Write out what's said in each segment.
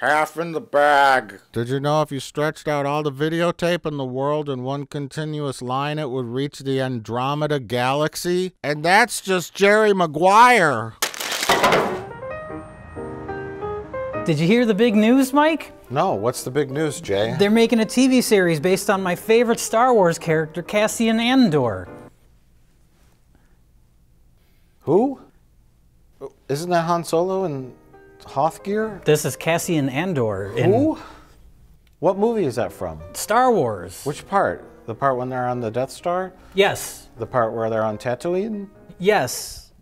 half in the bag. Did you know if you stretched out all the videotape in the world in one continuous line, it would reach the Andromeda Galaxy? And that's just Jerry Maguire. Did you hear the big news, Mike? No, what's the big news, Jay? They're making a TV series based on my favorite Star Wars character, Cassian Andor. Who? Isn't that Han Solo and Hoth gear? This is Cassian Andor in Who? What movie is that from? Star Wars. Which part? The part when they're on the Death Star? Yes. The part where they're on Tatooine? Yes.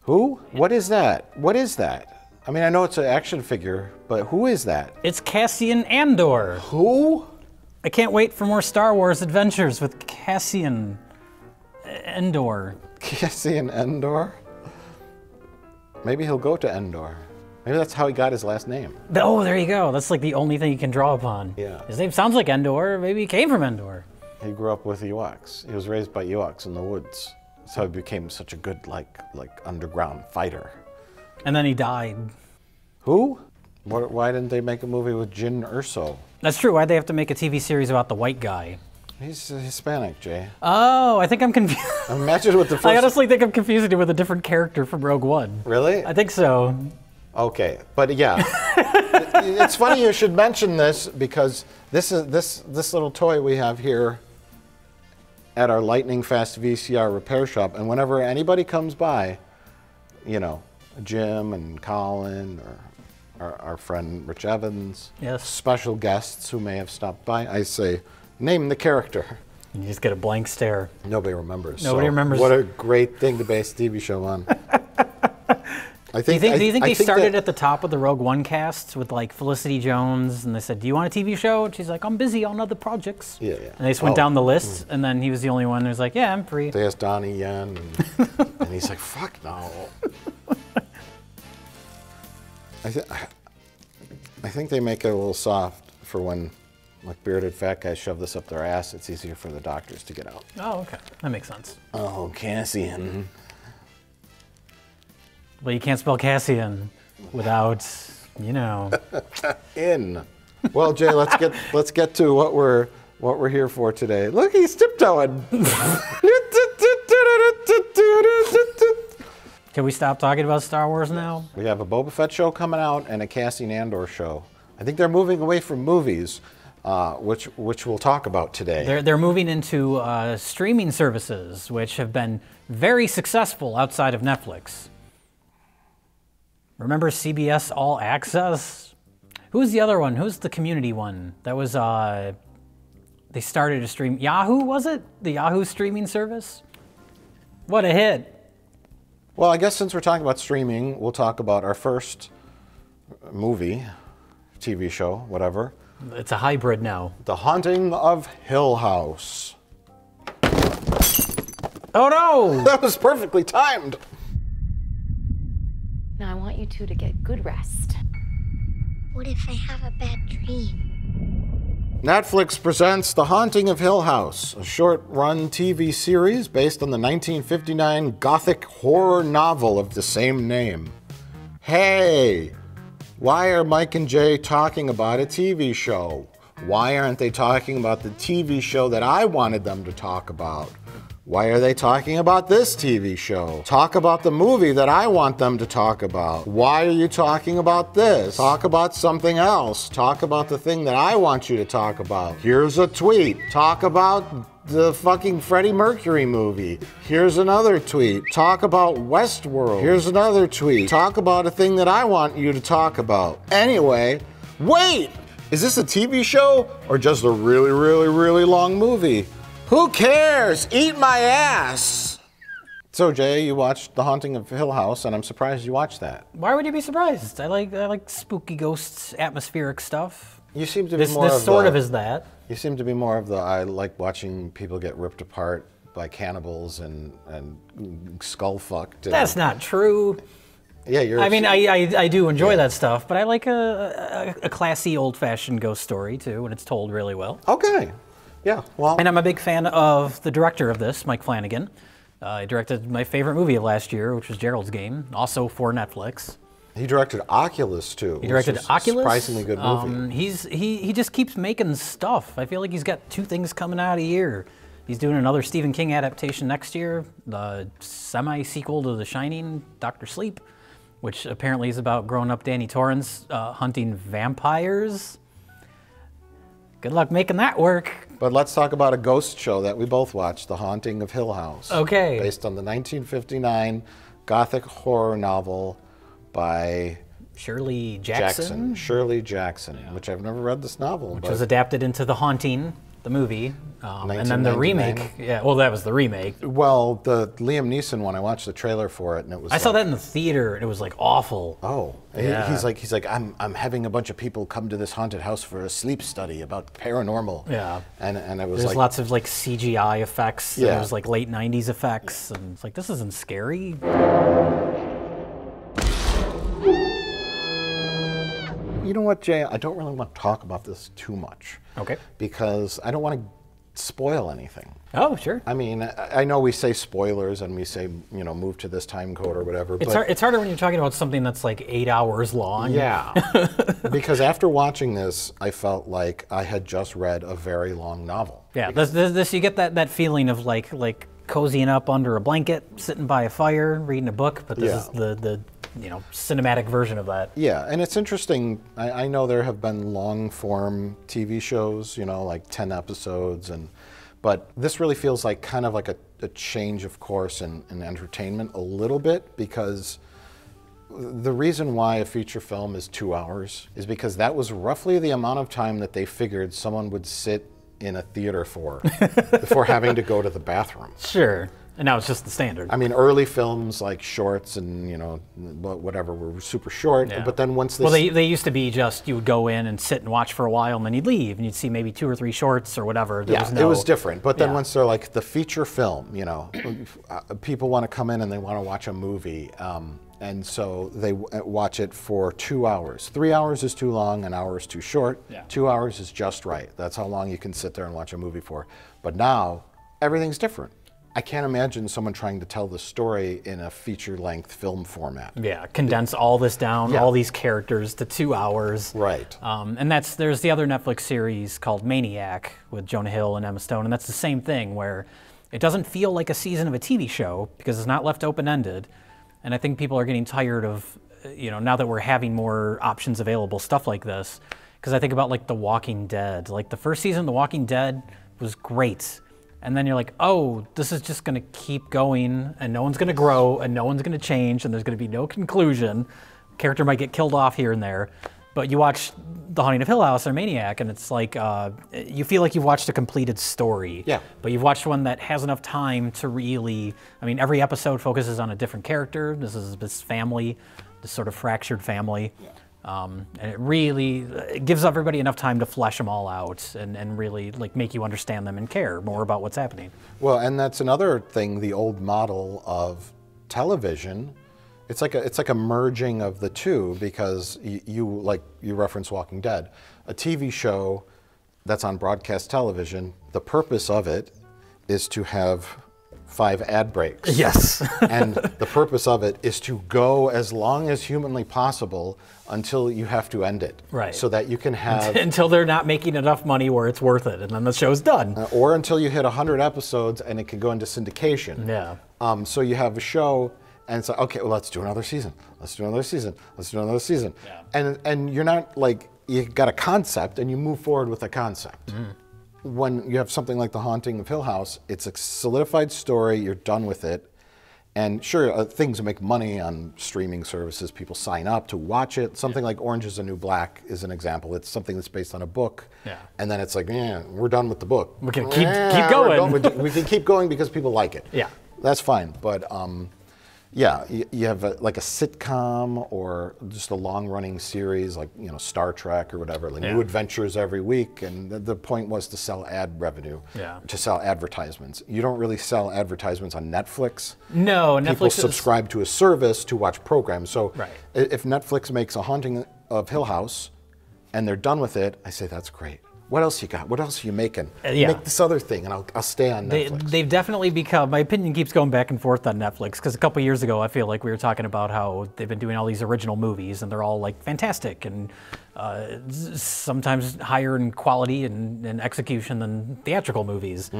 Who? What is that? What is that? I mean, I know it's an action figure, but who is that? It's Cassian Andor. Who? I can't wait for more Star Wars adventures with Cassian Andor. Cassian Endor? Maybe he'll go to Endor. Maybe that's how he got his last name. Oh, there you go. That's like the only thing you can draw upon. Yeah. His name sounds like Endor. Maybe he came from Endor. He grew up with Ewoks. He was raised by Ewoks in the woods. That's how he became such a good, like, like underground fighter. And then he died. Who? What, why didn't they make a movie with Jyn Erso? That's true. Why'd they have to make a TV series about the white guy? He's Hispanic, Jay. Oh, I think I'm confused. Imagine what the first. I honestly think I'm confusing it with a different character from Rogue One. Really? I think so. Okay, but yeah, it's funny you should mention this because this is this this little toy we have here at our lightning fast VCR repair shop, and whenever anybody comes by, you know, Jim and Colin or our, our friend Rich Evans, Yes. special guests who may have stopped by, I say, name the character. And you just get a blank stare. Nobody remembers. Nobody so remembers. What a great thing to base a TV show on. I Do you think. think, I- do you think they started that- at the top of the Rogue One cast with like Felicity Jones and they said, Do you want a TV show? And she's like, I'm busy on other projects. Yeah, yeah. And they just went Oh. down the list hmm. and then he was the only one who was like, Yeah, I'm free. They asked Donnie Yen, and, and he's like, "Fuck no." I, th- I think they make it a little soft for when, like bearded fat guys shove this up their ass. It's easier for the doctors to get out. Oh, okay. That makes sense. Oh, Cassian. Mm-hmm. Well, you can't spell Cassian without, you know. In. Well, Jay, let's get let's get to what we're what we're here for today. Look, he's tiptoeing. Can we stop talking about Star Wars now? We have a Boba Fett show coming out and a Cassian Andor show. I think they're moving away from movies, uh, which which we'll talk about today. They're, they're moving into uh, streaming services, which have been very successful outside of Netflix. Remember CBS All Access? Who's the other one? Who's the community one? That was, uh, they started a stream. Yahoo, was it? The Yahoo streaming service? What a hit. Well, I guess since we're talking about streaming, we'll talk about our first movie, TV show, whatever It's a hybrid now. The Haunting of Hill House. Oh no! That was perfectly timed. Now I want you two to get good rest. What if I have a bad dream? Netflix presents The Haunting of Hill House, a short run TV series based on the 1959 Gothic horror novel of the same name. Hey, why are Mike and Jay talking about a TV show? Why aren't they talking about the TV show that I wanted them to talk about? Why are they talking about this TV show? Talk about the movie that I want them to talk about. Why are you talking about this? Talk about something else. Talk about the thing that I want you to talk about. Here's a tweet. Talk about the fucking Freddie Mercury movie. Here's another tweet. Talk about Westworld. Here's another tweet. Talk about a thing that I want you to talk about. Anyway, wait! Is this a TV show or just a really, really, really long movie? Who cares? Eat my ass! So, Jay, you watched The Haunting of Hill House, and I'm surprised you watched that. Why would you be surprised? I like I like spooky ghosts, atmospheric stuff. You seem to be This, more this of sort the, of is that. You seem to be more of the I like watching people get ripped apart by cannibals and and skull fucked. and- That's not true. Yeah, you're. I mean, I, I, I do enjoy that stuff, but I like a, a, a classy, old-fashioned ghost story too, when it's told really well. okay. Yeah. Well. And I'm a big fan of the director of this, Mike Flanagan. Uh, he directed my favorite movie of last year, which was Gerald's Game, also for Netflix. He directed Oculus too. He directed Oculus. Surprisingly good movie. Um, he's he he just keeps making stuff. I feel like he's got two things coming out a year. He's doing another Stephen King adaptation next year, the semi sequel to The Shining, Doctor Sleep, which apparently is about grown up Danny Torrance uh, hunting vampires. Good luck making that work. But let's talk about a ghost show that we both watched, The Haunting of Hill House. Okay. Based on the 1959 gothic horror novel by Shirley Jackson, Jackson, Shirley Jackson, which I've never read this novel. which was adapted into The Haunting, the movie, um, and then the remake. Yeah, well, that was the remake. well, the Liam Neeson one, I watched the trailer for it, and it was. I saw that in the theater, and it was like awful. Oh, Yeah. he's like he's like I'm I'm having a bunch of people come to this haunted house for a sleep study about paranormal. Yeah. and and I was There's like, lots of like CGI effects. Yeah. And there's like late '90s effects, and it's like this isn't scary. You know what, Jay? I don't really want to talk about this too much. Okay. Because I don't want to spoil anything. Oh, sure. I mean, I know we say spoilers and we say, you know, move to this time code or whatever. It's hard, it's harder when you're talking about something that's like eight hours long. Yeah. because after watching this, I felt like I had just read a very long novel. Yeah. This, this, this you get that that feeling of like like cozying up under a blanket, sitting by a fire, reading a book. But this Yeah. is the the you know cinematic version of that. Yeah, and it's interesting. I, I know there have been long form TV shows, you know, like 10 episodes, and but this really feels like kind of like a, a change of course in, in entertainment a little bit because the reason why a feature film is two hours is because that was roughly the amount of time that they figured someone would sit in a theater for before having to go to the bathroom. Sure. And now it's just the standard. I mean, early films like shorts and you know whatever were super short, Yeah. but then once this well, they, they used to be just you would go in and sit and watch for a while, and then you'd leave, and you'd see maybe two or three shorts or whatever. There yeah, was it was different. But then Yeah. once they're like the feature film, you know, uh, people want to come in and they want to watch a movie, um, and so they w- uh, watch it for two hours. Three hours is too long, an hour is too short. Yeah. Two hours is just right. That's how long you can sit there and watch a movie for. But now everything's different. I can't imagine someone trying to tell the story in a feature-length film format. Yeah, condense all this down, Yeah. all these characters to two hours. Right. Um, and that's there's the other Netflix series called Maniac with Jonah Hill and Emma Stone, and that's the same thing where it doesn't feel like a season of a TV show because it's not left open ended. And I think people are getting tired of, you know, now that we're having more options available, stuff like this. Because I think about like The Walking Dead. Like the first season of The Walking Dead was great. And then you're like, oh, this is just going to keep going, and no one's going to grow, and no one's going to change, and there's going to be no conclusion. Character might get killed off here and there. But you watch The Haunting of Hill House or Maniac, and it's like uh, you feel like you've watched a completed story. Yeah. But you've watched one that has enough time to really. I mean, every episode focuses on a different character. This is this family, this sort of fractured family. Um, and it really gives everybody enough time to flesh them all out and, and really like make you understand them and care more about what's happening. Well, and that's another thing. The old model of television, it's like a it's like a merging of the two because you like you reference Walking Dead, a TV show that's on broadcast television. The purpose of it is to have five ad breaks. Yes. and the purpose of it is to go as long as humanly possible until you have to end it. Right. So that you can have Until they're not making enough money where it's worth it, and then the show's done. or until you hit 100 episodes and it can go into syndication. Yeah. Um, so you have a show, and it's like, okay, well, let's do another season. Let's do another season. Let's do another season. Yeah. And and you're not like you got a concept and you move forward with a concept. Mm-hmm. When you have something like The Haunting of Hill House, it's a solidified story. You're done with it. And sure, uh, things make money on streaming services. People sign up to watch it. Something like Orange is the New Black is an example. It's something that's based on a book. Yeah. And then it's like, yeah, we're done with the book. We can keep- Eh, keep we're going. we can keep going because people like it. Yeah. That's fine. But um, yeah, you, you have a, like a sitcom or just a long-running series like you know Star Trek or whatever, like new adventures every week, and the, the point was to sell ad revenue, Yeah. to sell advertisements. You don't really sell advertisements on Netflix. No, People Netflix is- subscribe to a service to watch programs. So Right. if Netflix makes a Haunting of Hill House, and they're done with it, I say that's great. What else you got? What else are you making? Uh, yeah. Make this other thing, and I'll, I'll stay on They, Netflix. they've definitely become. My opinion keeps going back and forth on Netflix because a couple years ago, I feel like we were talking about how they've been doing all these original movies and they're all like fantastic and uh, sometimes higher in quality and, and execution than theatrical movies.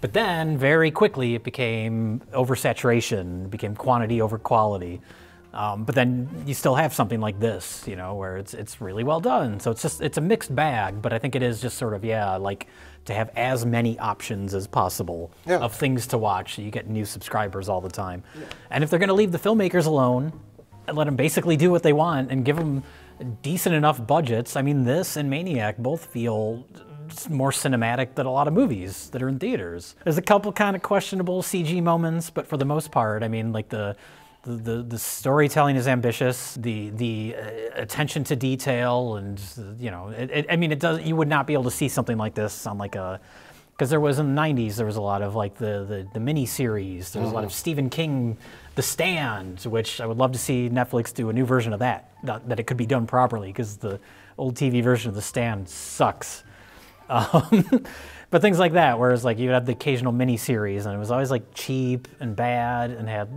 But then very quickly, it became oversaturation, became quantity over quality. Um, but then you still have something like this, you know, where it's it's really well done. So it's just it's a mixed bag, but I think it is just sort of yeah, like to have as many options as possible Yeah. of things to watch. So you get new subscribers all the time. And if they're going to leave the filmmakers alone and let them basically do what they want and give them decent enough budgets, I mean, this and Maniac both feel more cinematic than a lot of movies that are in theaters. There's a couple kind of questionable CG moments, but for the most part, I mean, like the the, the, the storytelling is ambitious. The the uh, attention to detail and you know, it, it, I mean, it does. You would not be able to see something like this on like a because there was in the 90s there was a lot of like the the, the mini series. There was a lot of Stephen King, The Stand, which I would love to see Netflix do a new version of that. That, that it could be done properly because the old TV version of The Stand sucks. Um, but things like that, whereas like you had the occasional mini series, and it was always like cheap and bad, and had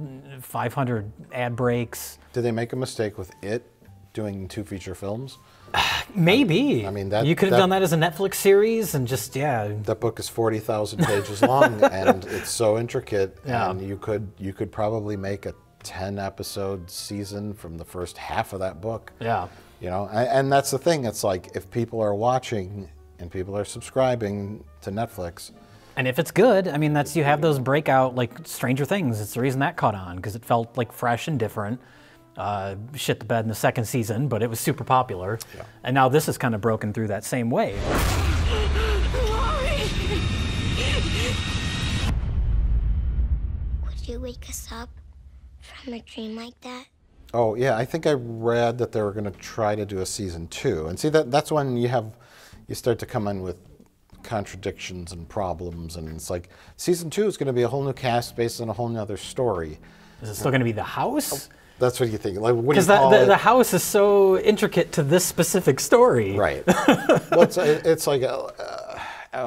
500 ad breaks. Did they make a mistake with it doing two feature films? Maybe. I mean, that- you could have that- done that as a Netflix series, and just yeah, That book is forty thousand pages long, and it's so intricate. Yeah. And you could you could probably make a ten episode season from the first half of that book. yeah. You know, and, and that's the thing. It's like if people are watching and people are subscribing to Netflix, And if it's good, I mean, that's you have those breakout like Stranger Things. It's the reason that caught on because it felt like fresh and different. Uh, shit the bed in the second season, but it was super popular. And now this is kind of broken through that same way. Would you wake us up from a dream like that? Oh yeah, I think I read that they were going to try to do a season two, and see that that's when you have you start to come in with contradictions and problems, and it's like season two is going to be a whole new cast based on a whole other story. Is it still going to be the house? That's what you think. Like, what do you Because the, call the, it? the house is so intricate to this specific story. Right. well, it's, it's like a, uh,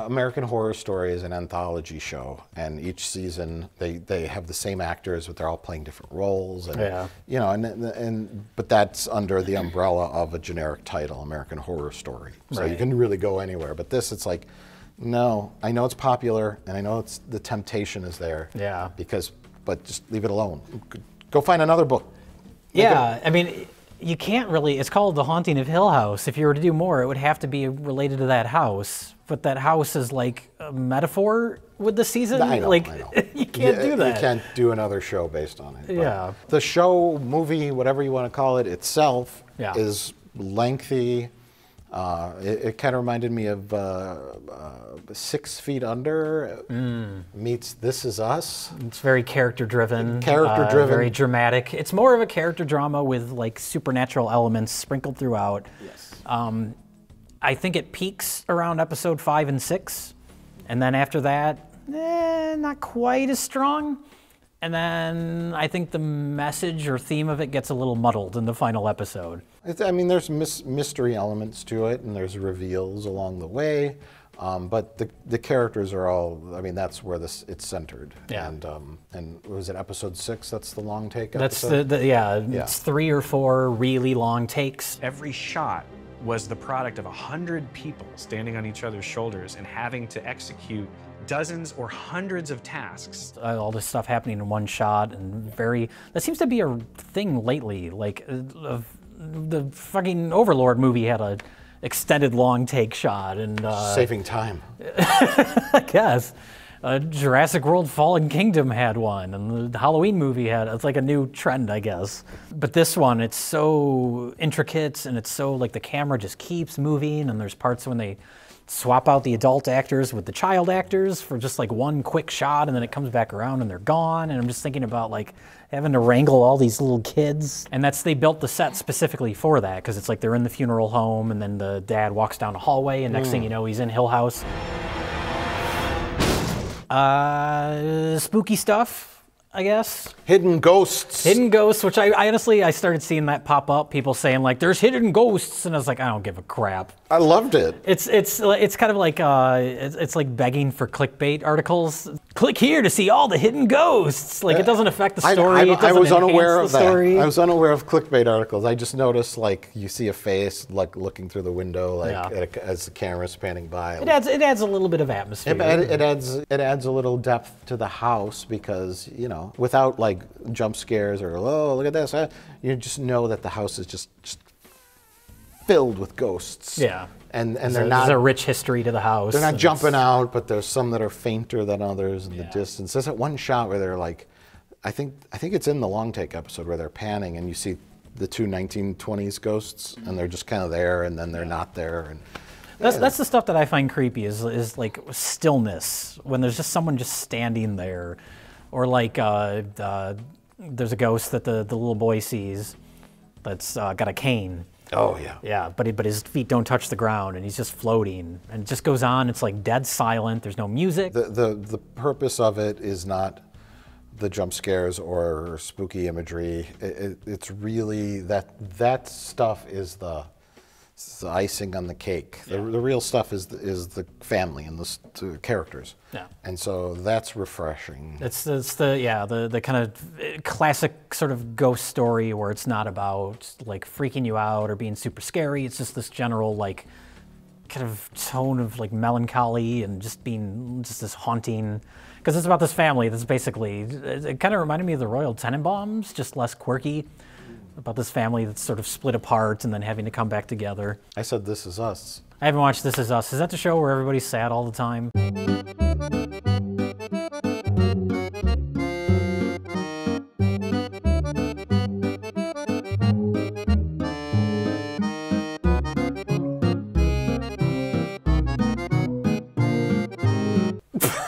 American Horror Story is an anthology show, and each season they, they have the same actors, but they're all playing different roles. And, Yeah. You know, and, and but that's under the umbrella of a generic title, American Horror Story. So you can really go anywhere. But this, it's like, no, I know it's popular, and I know it's the temptation is there. Yeah. Because, but just leave it alone. Go find another book. Make it- Yeah, I mean, you can't really. It's called The Haunting of Hill House. If you were to do more, it would have to be related to that house. But that house is like a metaphor with the season. I know, like I know. you can't Yeah, do that. You can't do another show based on it. but Yeah. The show, movie, whatever you want to call it, itself Yeah. is lengthy. Uh, it it kind of reminded me of uh, uh, Six Feet Under Mm. meets This Is Us. It's very character driven. Character-driven. very dramatic. It's more of a character drama with like supernatural elements sprinkled throughout. Yes. Um, I think it peaks around episode five and six, and then after that, eh, not quite as strong. And then I think the message or theme of it gets a little muddled in the final episode. It's, I mean, there's mis- mystery elements to it, and there's reveals along the way. Um, but the, the characters are all. I mean, that's where this it's centered. Yeah. And um, and was it episode six? That's the long take. That's episode? the, the yeah, Yeah. It's three or four really long takes. Every shot was the product of a hundred people standing on each other's shoulders and having to execute dozens or hundreds of tasks. uh, all this stuff happening in one shot and very that seems to be a thing lately like uh, of the fucking overlord movie had a extended long take shot and uh, saving time. i guess uh, Jurassic World Fallen Kingdom had one, and the Halloween movie had it's like a new trend, I guess. But this one, it's so intricate and it's so like the camera just keeps moving, and there's parts when they swap out the adult actors with the child actors for just like one quick shot, and then it comes back around and they're gone. And I'm just thinking about like having to wrangle all these little kids, and that's they built the set specifically for that because it's like they're in the funeral home, and then the dad walks down a hallway, and next thing you know, he's in Hill House. Uh, spooky stuff. I guess. Hidden ghosts. Hidden ghosts, which I, I honestly I started seeing that pop up. People saying like, "There's hidden ghosts," and I was like, I don't give a crap. I loved it. It's it's it's kind of like uh, it's, it's like begging for clickbait articles. Click here to see all the hidden ghosts. Like it doesn't affect the story. I, it I, was unaware of that. story. I was unaware of clickbait articles. I just noticed like you see a face like looking through the window like Yeah. a- as the camera's panning by. it adds it adds a little bit of atmosphere. It, it, it adds it adds a little depth to the house because you know without like jump scares or oh look at this uh, you just know that the house is just, just filled with ghosts. Yeah. and and they're a, not there's a rich history to the house. they're not jumping out but there's some that are fainter than others in the distance. There's that one shot where they're like I think I think it's in the long take episode where they're panning and you see the two 1920s ghosts and they're just kind of there and then they're not there and That's, that's the stuff that I find creepy is, is like stillness. When there's just someone just standing there, or like uh, uh, there's a ghost that the, the little boy sees that's uh, got a cane. oh yeah Yeah, but he, but his feet don't touch the ground and he's just floating and it just goes on. It's like dead silent. There's no music. the, the the purpose of it is not the jump scares or spooky imagery. It, it, it's really that that stuff is the, it's the icing on the cake. The, the real stuff is the, is the family and the, the characters. Yeah. And so that's refreshing. It's, it's the yeah the the kind of eh, classic sort of ghost story where it's not about like freaking you out or being super scary. It's just this general like kind of tone of like melancholy and just being just this haunting because it's about this family that's basically it, it kind of reminded me of the Royal Tenenbaums, just less quirky. About this family that's sort of split apart and then having to come back together. I said this is us. I haven't watched This Is Us. Is that the show where everybody's sad all the time?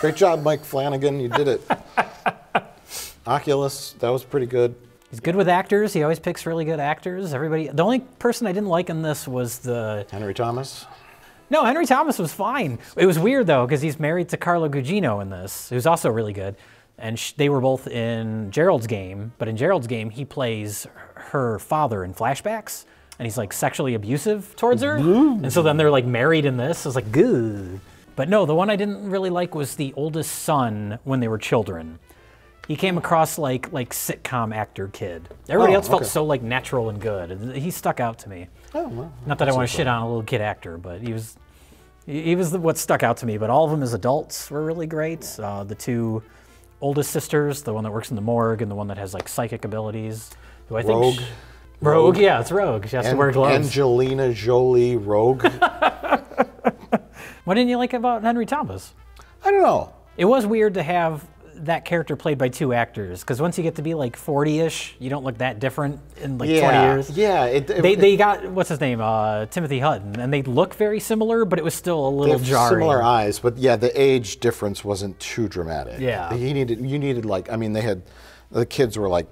Great job, Mike Flanagan. You did it. Oculus, that was pretty good. He's good with actors. He always picks really good actors. Everybody. The only person I didn't like in this was the. Henry Thomas. No, Henry Thomas was fine. It was weird though because he's married to Carla Gugino in this, who's also really good. And sh- they were both in Gerald's game, but in Gerald's game he plays her father in flashbacks, and he's like sexually abusive towards her. And so then they're like married in this. I was like, good. But no, the one I didn't really like was the oldest son when they were children. He came across like like sitcom actor kid. Everybody Oh, else felt okay. so like natural and good. He stuck out to me. Oh, well. Not that I want to shit on a little kid actor, but he was he was what stuck out to me. But all of them as adults were really great. Uh, the two oldest sisters, the one that works in the morgue and the one that has like psychic abilities, who I think Rogue. Rogue, yeah, it's Rogue. She has to An- wear gloves. Angelina Jolie Rogue. what didn't you like about Henry Thomas? I don't know. It was weird to have that character played by two actors because once you get to be like 40ish, you don't look that different in like 20 years. yeah. It, it- They, they got what's his name, uh, Timothy Hutton, and they look very similar, but it was still a They little have jarring. similar eyes, but yeah, the age difference wasn't too dramatic. Yeah. he needed you needed like I mean they had the kids were like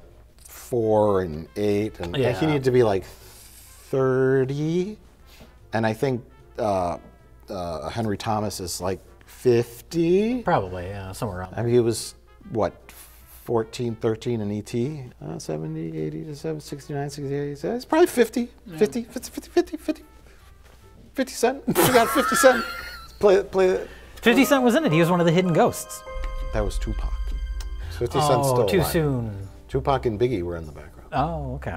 four and eight, and Yeah. he needed to be like thirty, and I think uh, uh, Henry Thomas is like fifty. Probably, yeah, somewhere around. I mean, he was what 14, 13 in ET, uh, 70, 80 to 7, 69, 68. So it's probably 50, 50, 50, 50, 50, 50, 50 cent. We got 50 cent. Play, play. 50 Cent was in it. He was one of the hidden ghosts. That was Tupac. 50 Cent's Oh, still too alive. soon. Tupac and Biggie were in the background. Oh, okay.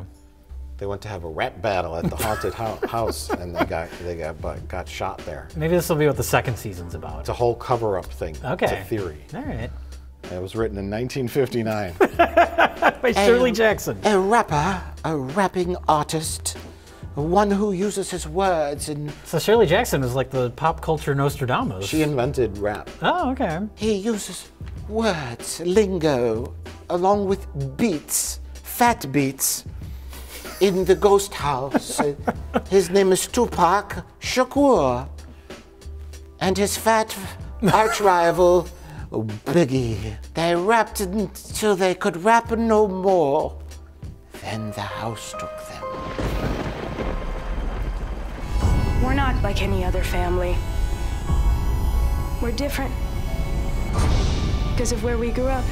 They went to have a rap battle at the haunted hou- house, and they got they got but got shot there. Maybe this will be what the second season's about. It's a whole cover-up thing. Okay. It's a theory. All right. It was written in 1959. By Shirley Jackson. A rapper, a rapping artist, one who uses his words and So Shirley Jackson is like the pop culture Nostradamus. she invented rap. oh, okay. He uses words, lingo, along with beats, fat beats, in the ghost house. His name is Tupac Shakur. And his fat arch rival, Oh, Biggie. They rapped until they could rap no more. Then the house took them. We're not like any other family. We're different. Because of where we grew up.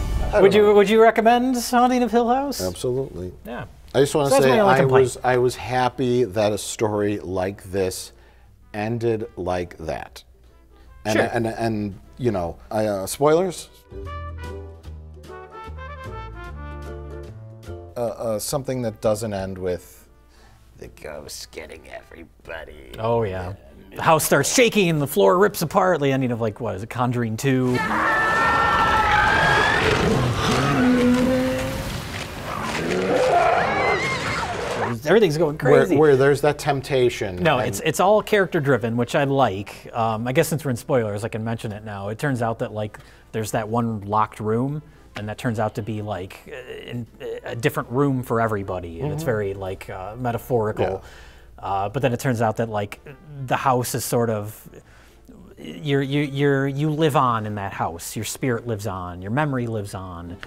Would you would you recommend Haunting of Hill House? Absolutely. Yeah. I just want to that's say I complaint. was I was happy that a story like this ended like that. And Sure. and and you know, I, uh, spoilers. Uh, uh, something that doesn't end with the ghost getting everybody. Oh yeah. The house starts shaking and the floor rips apart. The ending of like what is it, Conjuring Two? Everything's going Where, crazy. where there's that temptation. No, it's it's all character driven, which I like. Um, I guess since we're in spoilers, I can mention it now. It turns out that like there's that one locked room, and that turns out to be like in, a different room for everybody, and it's very like uh, metaphorical. Uh, but then it turns out that like the house is sort of you're, you you're, you live on in that house. Your spirit lives on. Your memory lives on,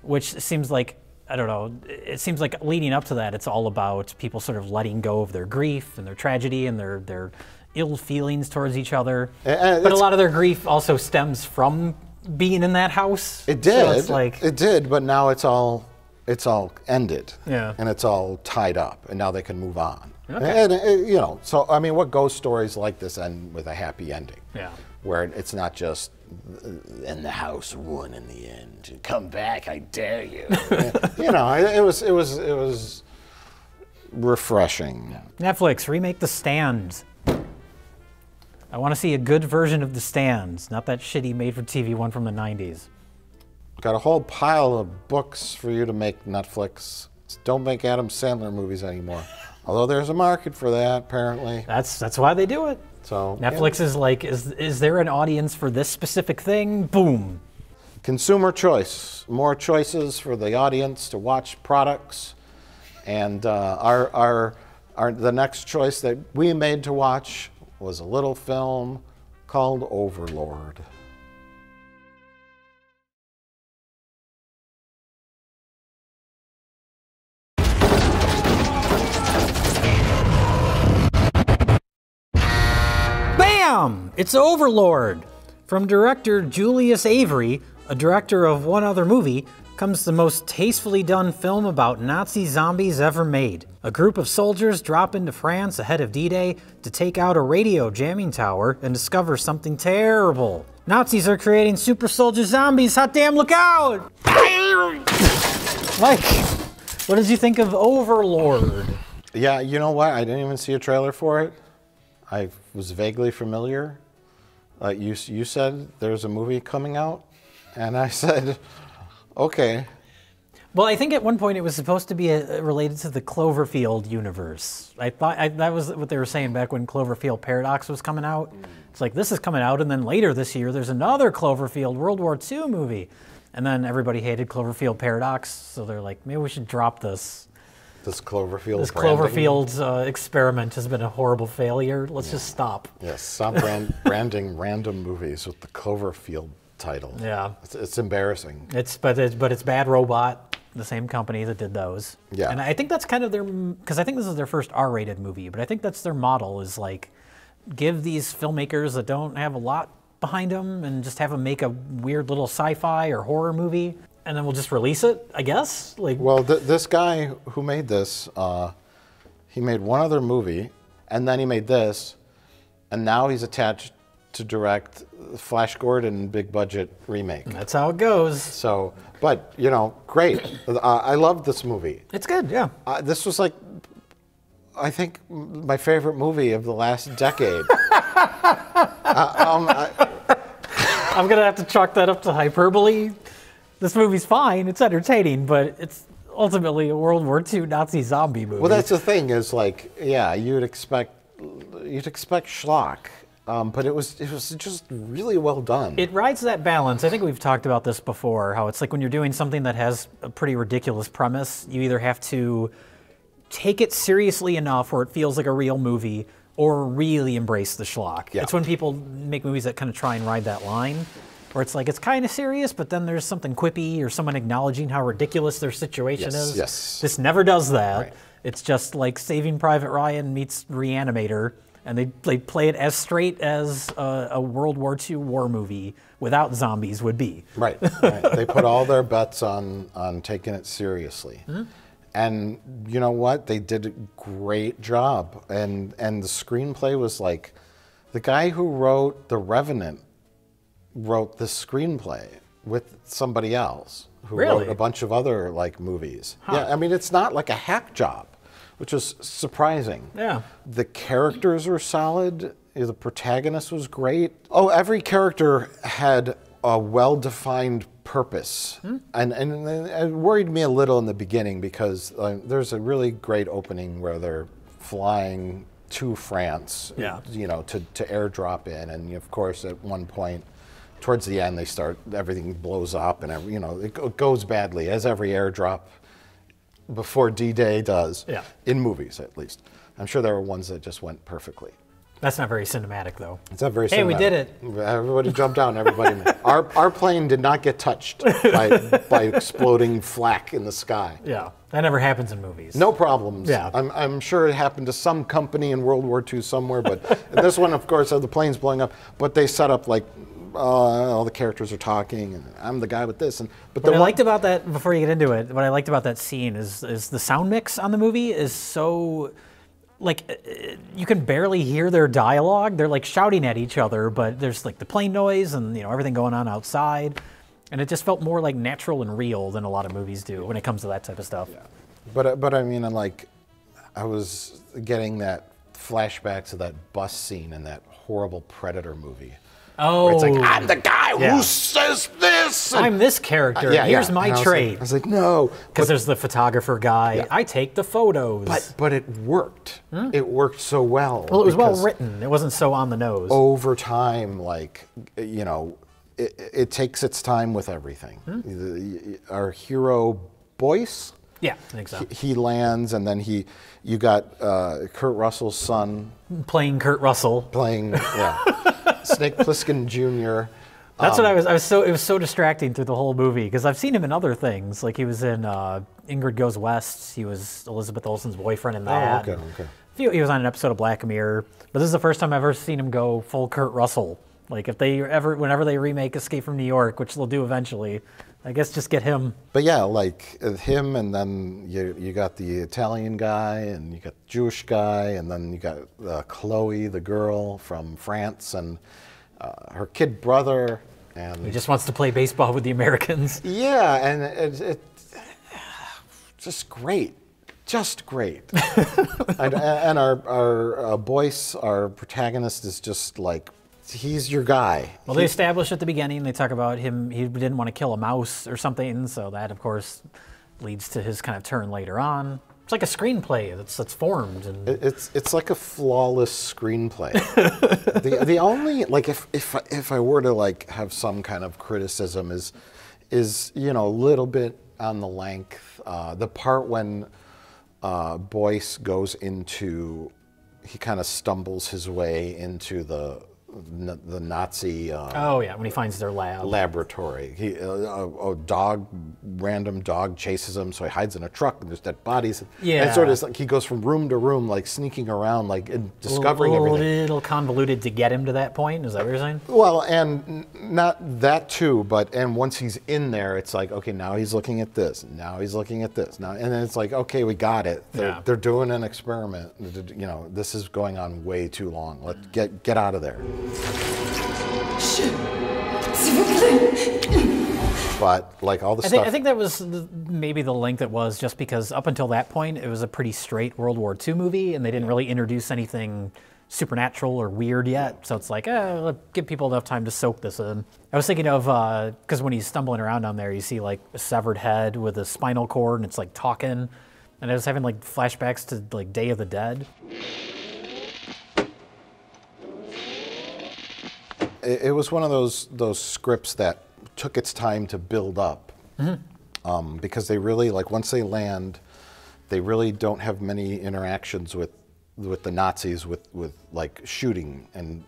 which seems like I don't know. It seems like leading up to that, it's all about people sort of letting go of their grief and their tragedy and their their ill feelings towards each other. Uh, but a lot of their grief also stems from being in that house. It did. it's like it did, but now it's all it's all ended. Yeah. And it's all tied up, and now they can move on. Okay. And, uh, you know, so I mean, what ghost stories like this end with a happy ending? Yeah. Where it's not just and the house won in the end. Come back, I dare you. you know, it, it was it was it was refreshing. Netflix remake The Stand. I want to see a good version of The Stand, not that shitty made-for-TV one from the '90s. Got a whole pile of books for you to make Netflix. Don't make Adam Sandler movies anymore. Although there's a market for that, apparently. That's that's why they do it. So yeah. Netflix is like, is is there an audience for this specific thing? Boom. consumer choice, more choices for the audience to watch products, and uh, our, our, our the next choice that we made to watch was a little film called Overlord. Bam! It's Overlord. From director Julius Avery, a director of one other movie, comes the most tastefully done film about Nazi zombies ever made. A group of soldiers drop into France ahead of D Day to take out a radio jamming tower and discover something terrible. Nazis are creating super soldier zombies. Hot damn, look out! Mike, what did you think of Overlord? Yeah, you know what? I didn't even see a trailer for it. I was vaguely familiar. Uh, you you said there's a movie coming out, and I said, okay. Well, I think at one point it was supposed to be uh related to the Cloverfield universe. I thought I, that was what they were saying back when Cloverfield Paradox was coming out. It's like this is coming out, and then later this year there's another Cloverfield World War II movie, and then everybody hated Cloverfield Paradox, so they're like, maybe we should drop this. This Cloverfield. This branding. Cloverfield uh, experiment has been a horrible failure. Let's just stop. Yes, stop brand, branding random movies with the Cloverfield title. Yeah. It's, it's embarrassing. It's but it's but it's Bad Robot, the same company that did those. Yeah. And I think that's kind of their because I think this is their first R-rated movie, but I think that's their model is like give these filmmakers that don't have a lot behind them and just have them make a weird little sci-fi or horror movie, and then we'll just release it. I guess like Well, th- this guy who made this, uh, he made one other movie, and then he made this, and now he's attached to direct Flash Gordon big budget remake. that's how it goes. So, but you know, great. Uh, I loved this movie. It's good, yeah. Uh, this was like, I think, my favorite movie of the last decade. uh, um, I- I'm gonna have to chalk that up to hyperbole. This movie's fine. It's entertaining, but it's ultimately a World War II Nazi zombie movie. well, that's the thing is like, yeah, you'd expect, you'd expect schlock, um, but it was, it was just really well done. It rides that balance. I think we've talked about this before. How it's like when you're doing something that has a pretty ridiculous premise, you either have to take it seriously enough where it feels like a real movie, or really embrace the schlock. Yeah. It's when people make movies that kind of try and ride that line, where it's like it's kind of serious, but then there's something quippy or someone acknowledging how ridiculous their situation Yes, is. yes. This never does that. Right. It's just like Saving Private Ryan meets Reanimator, and they they play it as straight as a, a World War II war movie without zombies would be. Right, right. they put all their bets on on taking it seriously. Mm-hmm. And you know what? They did a great job. And and the screenplay was like the guy who wrote The Revenant wrote the screenplay with somebody else who Really? wrote a bunch of other like movies. Yeah, I mean it's not like a hack job, which is surprising. Yeah. The characters are solid. The protagonist was great. Oh, every character had a well-defined purpose, and, and it worried me a little in the beginning because uh, there's a really great opening where they're flying to France, Yeah. you know, to, to airdrop in, and of course at one point, towards the end, they start everything blows up, and every, you know it go- goes badly as every airdrop before D-Day does. Yeah. In movies, at least. I'm sure there are ones that just went perfectly. That's not very cinematic, though. It's not very. Cinematic. Hey, we did it. Everybody jumped down. Everybody. our our plane did not get touched by by exploding flak in the sky. Yeah, that never happens in movies. No problems. Yeah. I'm, I'm sure it happened to some company in World War II somewhere, but this one, of course, had the planes blowing up. But they set up like uh, all the characters are talking, and I'm the guy with this, and but What the I liked about that, before you get into it, what I liked about that scene is is the sound mix on the movie is so, like, uh, you can barely hear their dialogue. They're like shouting at each other, but there's like the plane noise and you know everything going on outside, and it just felt more like natural and real than a lot of movies do when it comes to that type of stuff. But uh, but I mean, like, I was getting that flashback to that bus scene in that horrible Predator movie. Oh, it's like I'm the guy Yeah. who says this. and- I'm this character. Yeah, Here's yeah. my And I was trait. Like, I was like, no, Because there's the photographer guy. I take the photos. but but it worked. It worked so well. well, it was well written. It wasn't so on the nose. Over time, like you know, it, it takes its time with everything. Hmm? Our hero Boyce. yeah, I think so. He, he lands, and then he, you got uh, Kurt Russell's son Playing Kurt Russell. playing yeah, Snake Plissken Jr. That's Um, what I was. I was so. It was so distracting through the whole movie because I've seen him in other things. Like he was in uh, Ingrid Goes West. He was Elizabeth Olsen's boyfriend in that. Oh, okay, okay. He, he was on an episode of Black Mirror. But this is the first time I've ever seen him go full Kurt Russell. Like if they ever, whenever they remake Escape from New York, which they'll do eventually, I guess just get him. But yeah, like uh, him, and then you you got the Italian guy, and you got the Jewish guy, and then you got uh, Chloe, the girl from France, and uh, her kid brother, and He just wants to play baseball with the Americans. yeah, and it, it just great, just great. and, and our our uh, Boyce, our protagonist, is just like he's your guy. Well, they establish at the beginning. They talk about him. He didn't want to kill a mouse or something. So that, of course, leads to his kind of turn later on. It's like a screenplay that's that's formed. And It- It's it's like a flawless screenplay. the the only like if if I- if I were to like have some kind of criticism is is you know a little bit on the length. Uh, the part when uh, Boyce goes into he kind of stumbles his way into the the Nazi. Uh, oh yeah, when he finds their lab. laboratory. He, uh, a, a dog, random dog chases him, so he hides in a truck and there's dead bodies. Yeah. it's sort of like he goes from room to room, like sneaking around, like and discovering a little, everything. little convoluted to get him to that point. Is that what you're saying? Well, and not that too, but and once he's in there, it's like okay, now he's looking at this, now he's looking at this, now, and then it's like okay, we got it. They're, Yeah. they're doing an experiment. You know, this is going on way too long. Let get get out of there. But like all the I stuff. think, I think that was the, maybe the length it was just because up until that point it was a pretty straight World War II movie and they didn't really introduce anything supernatural or weird yet. So it's like, eh, give people enough time to soak this in. I was thinking of, because when he's stumbling around down there, you see like a severed head with a spinal cord and it's like talking. And I was having like flashbacks to like Day of the Dead. It, it was one of those those scripts that took its time to build up um, because they really like once they land they really don't have many interactions with with the Nazis with with like shooting and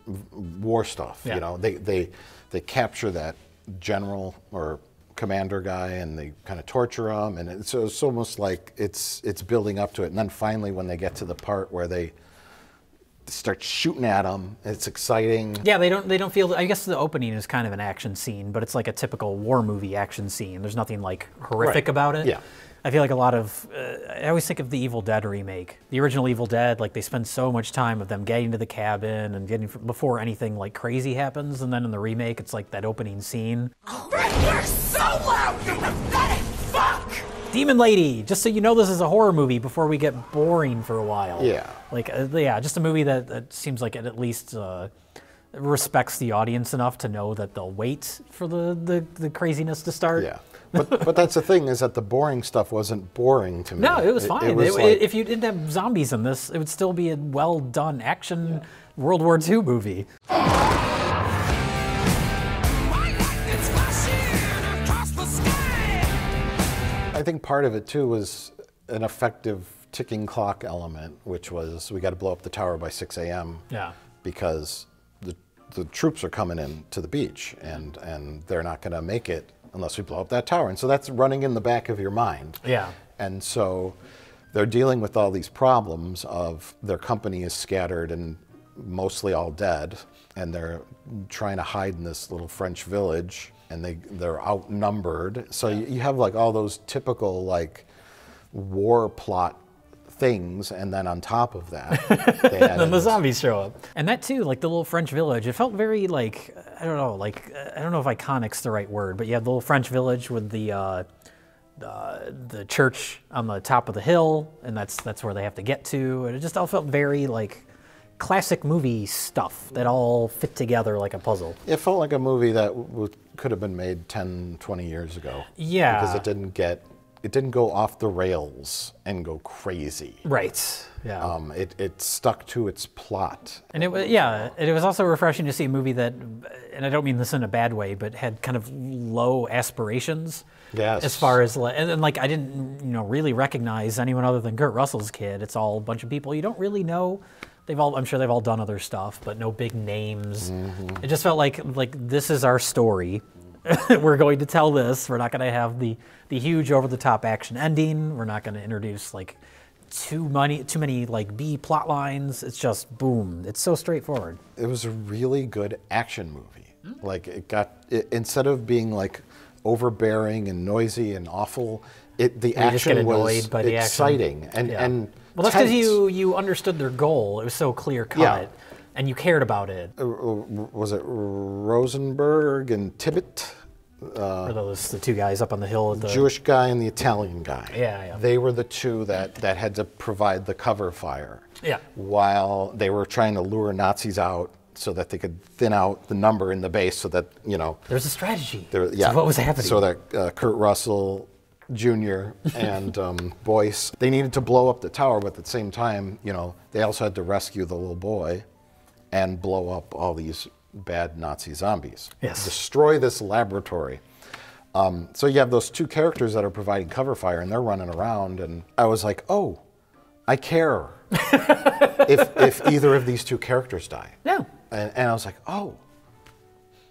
war stuff Yeah. you know? They they they capture that general or commander guy and they kind of torture him and it's, it's almost like it's it's building up to it. And then finally when they get to the part where they start shooting at them. It's exciting. Yeah, they don't they don't feel. I guess the opening is kind of an action scene, but it's like a typical war movie action scene. There's nothing like horrific Right. about it. Yeah. I feel like a lot of. Uh, I always think of the Evil Dead remake, the original Evil Dead. Like they spend so much time of them getting to the cabin and getting before anything like crazy happens, and then in the remake, it's like that opening scene. You're so loud, you pathetic fuck! Demon Lady, just so you know, this is a horror movie before we get boring for a while. Yeah. Like, uh, yeah, just a movie that, that seems like it at least uh, respects the audience enough to know that they'll wait for the, the, the craziness to start. Yeah. But, but that's the thing is that the boring stuff wasn't boring to me. No, it was fine. was It- like- if you didn't have zombies in this, it would still be a well done action World War II movie. Think part of it too was an effective ticking clock element, which was we got to blow up the tower by 6 a.m. Yeah. Because the, the troops are coming in to the beach and, and they're not going to make it unless we blow up that tower. And so that's running in the back of your mind. Yeah. And so they're dealing with all these problems of their company is scattered and mostly all dead, and they're trying to hide in this little French village, and they they're outnumbered. So you, you have like all those typical like war plot things, and then on top of that, they then the zombies show up. And that too, like the little French village, it felt very like I don't know, like I don't know if iconic's the right word, but you have the little French village with the uh, uh, the church on the top of the hill, and that's that's where they have to get to. And it just all felt very like classic movie stuff that all fit together like a puzzle. It felt like a movie that w- could have been made 10, 20 years ago. Yeah. Because it didn't get, it didn't go off the rails and go crazy. Right. Yeah. Um, it, it stuck to its plot. And it was yeah, it was also refreshing to see a movie that, and I don't mean this in a bad way, but had kind of low aspirations. Yes. As far as like, and, and like I didn't you know really recognize anyone other than Kurt Russell's kid. It's all a bunch of people you don't really know. They've all I'm sure they've all done other stuff, but no big names. Mm-hmm. It just felt like like this is our story. We're going to tell this. We're not going to have the the huge over the top action ending. We're not going to introduce like too many too many like B plot lines. It's just boom. It's so straightforward. It was a really good action movie. Hmm? Like it got, it, instead of being like overbearing and noisy and awful, it, the You action was the action. exciting and, Yeah. and well, that's because you you understood their goal. It was so clear cut, Yeah. and you cared about it. Uh, was it Rosenberg and Tibbet? Or those the two guys up on the hill at the Jewish guy and the Italian guy. Yeah, yeah. They were the two that, that had to provide the cover fire. Yeah. While they were trying to lure Nazis out so that they could thin out the number in the base so that, you know, There's a strategy. there, yeah. what was happening? So that uh, Kurt Russell Jr. and um, Boyce, they needed to blow up the tower, but at the same time, you know, they also had to rescue the little boy and blow up all these bad Nazi zombies. Yes. Destroy this laboratory. Um, so you have those two characters that are providing cover fire, and they're running around, and I was like, oh, I care if if either of these two characters die. No. And, and I was like, oh,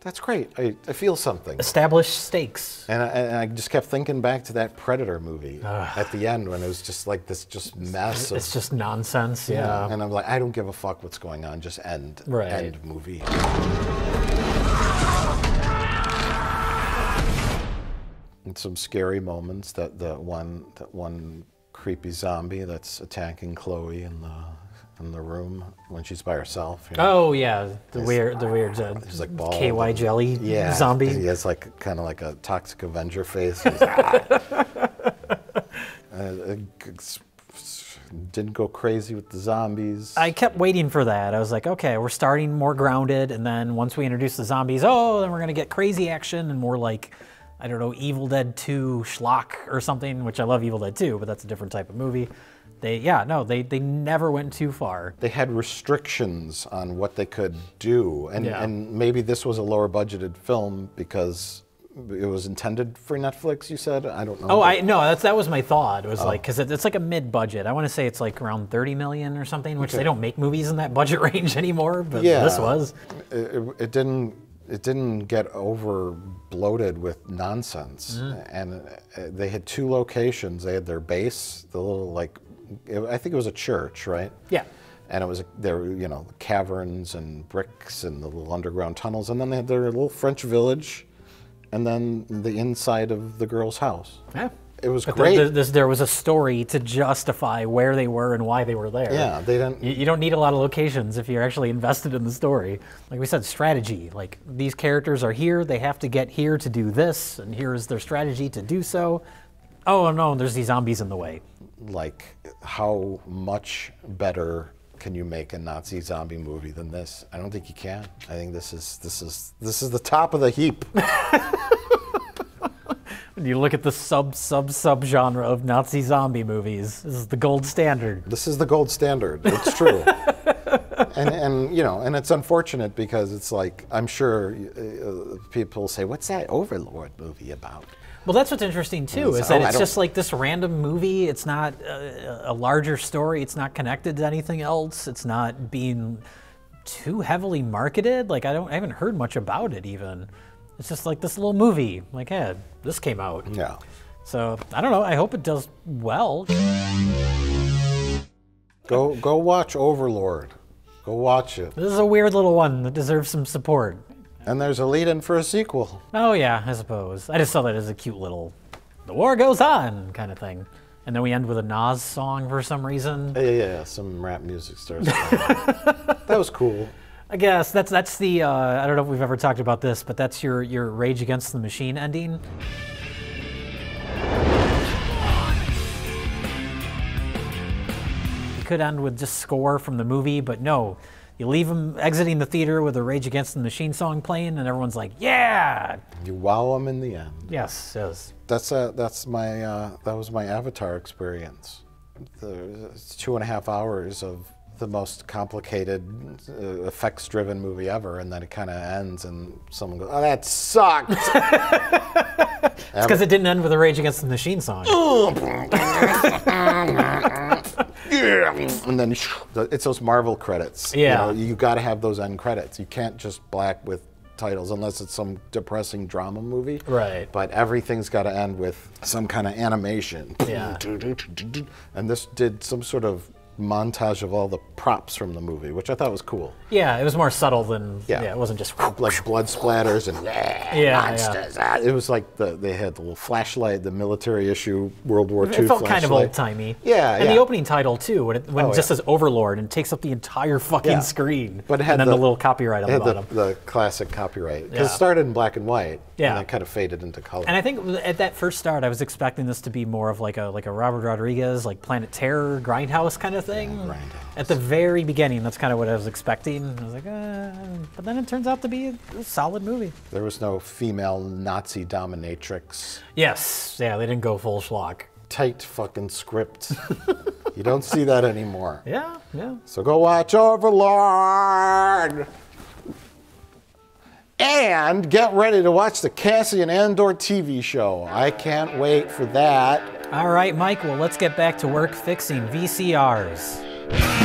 that's great. I, I feel something. Established stakes. And I, and I just kept thinking back to that Predator movie at the end when it was just like this just mess of It's just nonsense. Yeah. And I'm like, I don't give a fuck what's going on. Just end. Right. End movie. And some scary moments. That the one that one creepy zombie that's attacking Chloe in the in the room when she's by herself. you know? Oh yeah, the weird, the weird uh, He's like bald KY and- jelly yeah, zombie. He has like kind of like a toxic Avenger face. He's "Ah." Uh, didn't go crazy with the zombies. I kept waiting for that. I was like, okay, we're starting more grounded, and then once we introduce the zombies, oh, then we're gonna get crazy action and more like, I don't know, Evil Dead 2 schlock or something. Which I love Evil Dead 2, but that's a different type of movie. They, yeah, no, they they never went too far. they had restrictions on what they could do, and Yeah. and maybe this was a lower budgeted film because it was intended for Netflix. You said I don't know. Oh, I no, that's that was my thought. It was like because it, it's like a mid-budget. I want to say it's like around 30 million or something, which they don't make movies in that budget range anymore. But Yeah. this was. it, it- it didn't it didn't get over bloated with nonsense Mm-hmm. and uh, they had two locations they had their base the little like i think it was a church right Yeah. And it was there were you know caverns and bricks and the little underground tunnels, and then they had their little French village, and then the inside of the girl's house. Yeah. It was But great. th- th- this- there was a story to justify where they were and why they were there. Yeah, they didn't- You, you don't need a lot of locations if you're actually invested in the story. Like we said, strategy. Like these characters are here, they have to get here to do this, and here is their strategy to do so. Oh no, there's these zombies in the way. Like how much better can you make a Nazi zombie movie than this? I don't think you can. I think this is this is this is the top of the heap. When you look at the sub sub sub genre of Nazi zombie movies, this is the gold standard. This is the gold standard. It's true. and and you know, and it's unfortunate because it's like I'm sure uh, people say, "What's that Overlord movie about?" Well, that's what's interesting too, is that oh, it's just like this random movie. It's not a, a larger story. It's not connected to anything else. It's not being too heavily marketed. Like I don't, I haven't heard much about it even. It's just like this little movie. Like, hey, this came out. Yeah. So I don't know. I hope it does well. Go go watch Overlord. Go watch it. This is a weird little one that deserves some support. And there's a lead in for a sequel. Oh yeah, I suppose. I just saw that as a cute little "the war goes on" kind of thing. And then we end with a Nas song for some reason. Yeah, yeah, yeah. Some rap music starts. that was cool. I guess that's that's the uh, I don't know if we've ever talked about this, but that's your your Rage Against the Machine ending. It could end with just score from the movie, but no, you leave them exiting the theater with a Rage Against the Machine song playing, and everyone's like, "Yeah, You wow them in the end. yes, yes." That's uh, that's my uh, that was my Avatar experience. The it's two and a half hours of the most complicated, uh, effects-driven movie ever, and then it kind of ends, and someone goes, "Oh, that sucked." It's because it didn't end with a Rage Against the Machine song. and then it's those Marvel credits. Yeah. you, know, you got to have those end credits. You can't just black with titles unless it's some depressing drama movie. Right. But everything's got to end with some kind of animation. Yeah. And this did some sort of montage of all the props from the movie, which I thought was cool. Yeah, it was more subtle than yeah. Yeah. it wasn't just Like blood splatters and yeah. monsters. Ah, It was like the, they had the little flashlight, the military issue World War II It felt kind of old timey. Yeah, And the opening title too, when it when Oh, it just yeah. says Overlord and takes up the entire fucking Yeah. screen. But it had and then the, the, little copyright on it the bottom. The, the classic copyright because Yeah. it started in black and white. Yeah. And then kind of faded into color. and I think at that first start, I was expecting this to be more of like a like a Robert Rodriguez, like Planet Terror, Grindhouse kind of thing. At the very beginning, that's kind of what I was expecting. I was like, uh, but then it turns out to be a, a solid movie. there was no female Nazi dominatrix. Yes, yeah, they didn't go full schlock. Tight fucking script. you don't see that anymore. Yeah, yeah. So go watch Overlord. And get ready to watch the Cassian Andor TV show. I can't wait for that. All right, Mike. Well, let's get back to work fixing VCRs.